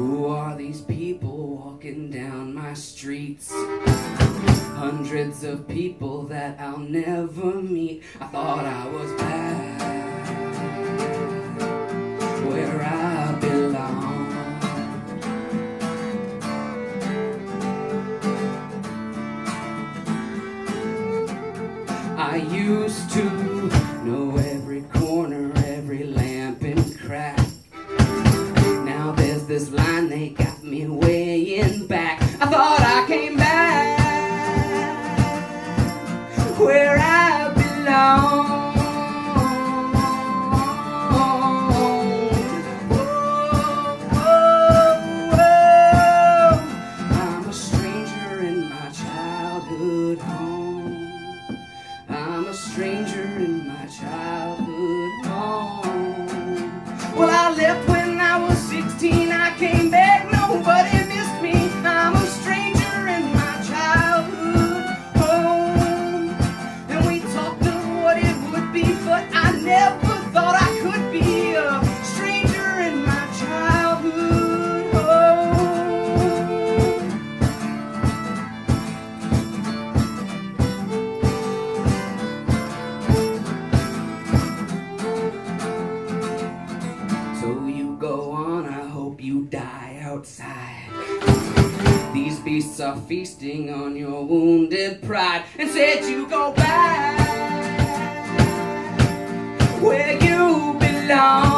Who are these people walking down my streets? Hundreds of people that I'll never meet. I thought I was back where I belong. I used to know every corner, every lamp and crack. Now there's this stranger in my childhood home. Well, I left when I was 16. I came back, nobody missed me. I'm a stranger in my childhood home. And we talked of what it would be, but I never outside. These beasts are feasting on your wounded pride and said you go back where you belong.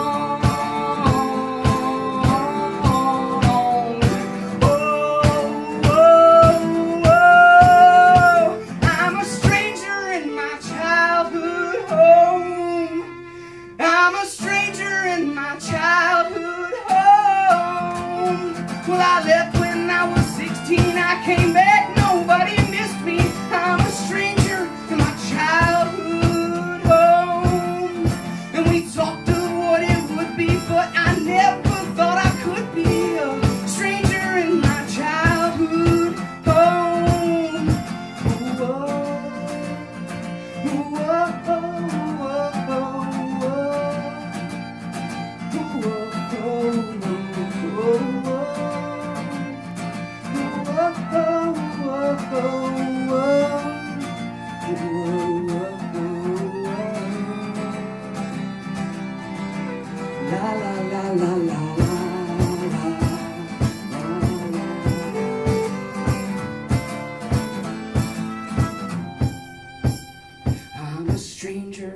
I never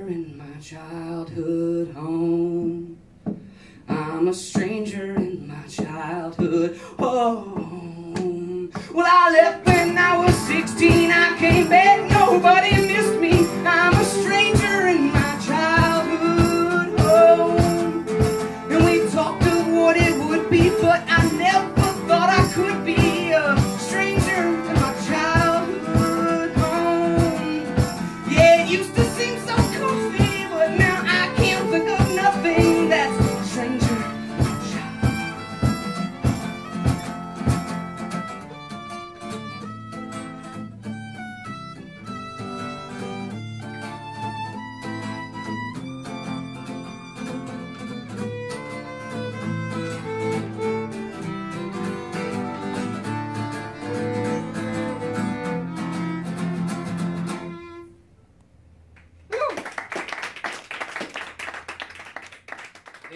in my childhood home. I'm a stranger in my childhood home. Well, I left when I was 16.